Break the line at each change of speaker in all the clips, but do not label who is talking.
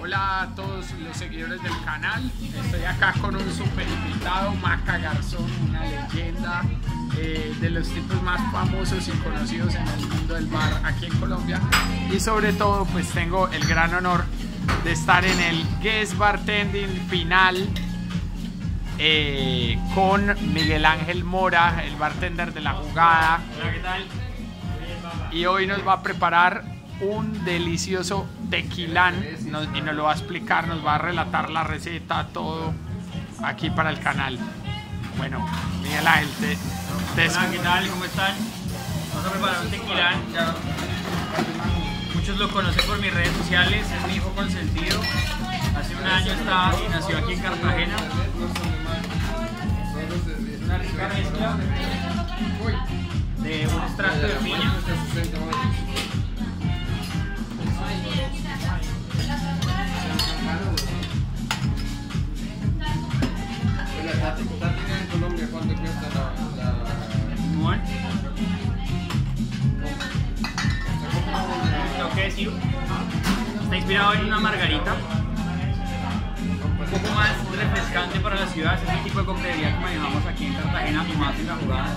Hola a todos los seguidores del canal. Estoy acá con un super invitado, Maca Garzón, una leyenda eh, de los tipos más famosos y conocidos en el mundo del bar aquí en Colombia. Y sobre todo, pues tengo el gran honor de estar en el Guest Bartending final eh, con Miguel Ángel Mora, el bartender de la jugada.
Hola, ¿qué tal?
Y hoy nos va a preparar un delicioso tequilán nos- y nos lo va a explicar, nos va a relatar la receta, todo aquí para el canal. Bueno, Miguel Ángel, te, te
¿qué tal? ¿Cómo están? Vamos a preparar un tequilán. Ya muchos lo conocen por mis redes sociales. Es mi hijo consentido. Hace un año estaba y nació aquí en Cartagena. Está inspirado en una margarita. Un poco más refrescante para la ciudad, es el tipo de coctelería que manejamos aquí en Cartagena y más en la jugada.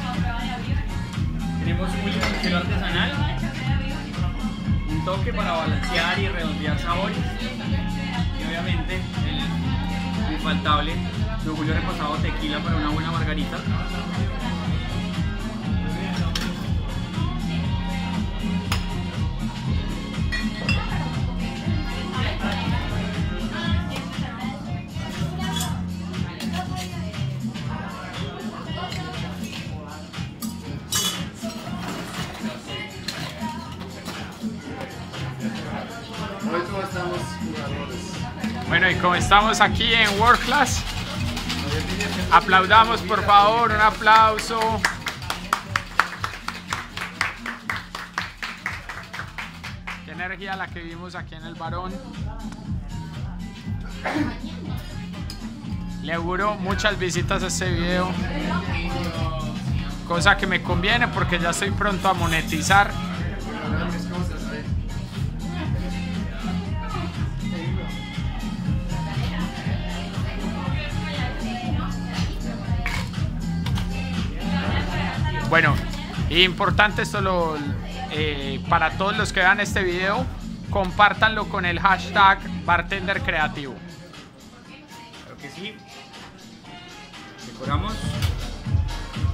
Tenemos un limoncello artesanal, un toque para balancear y redondear sabores. Y obviamente el infaltable Don Julio reposado tequila para una buena margarita.
Bueno, y como estamos aquí en World Class, aplaudamos por favor, un aplauso. Qué energía la que vimos aquí en el Barón. Le auguro muchas visitas a este video. Cosa que me conviene porque ya estoy pronto a monetizar. Bueno, importante esto lo, eh, para todos los que vean este video, compártanlo con el hashtag bartender creativo.
Claro que sí. Decoramos.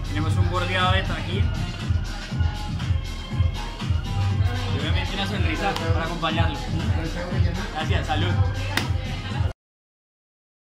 Tenemos un bordeado de tajín. Y obviamente una sonrisa para acompañarlo. Gracias, salud.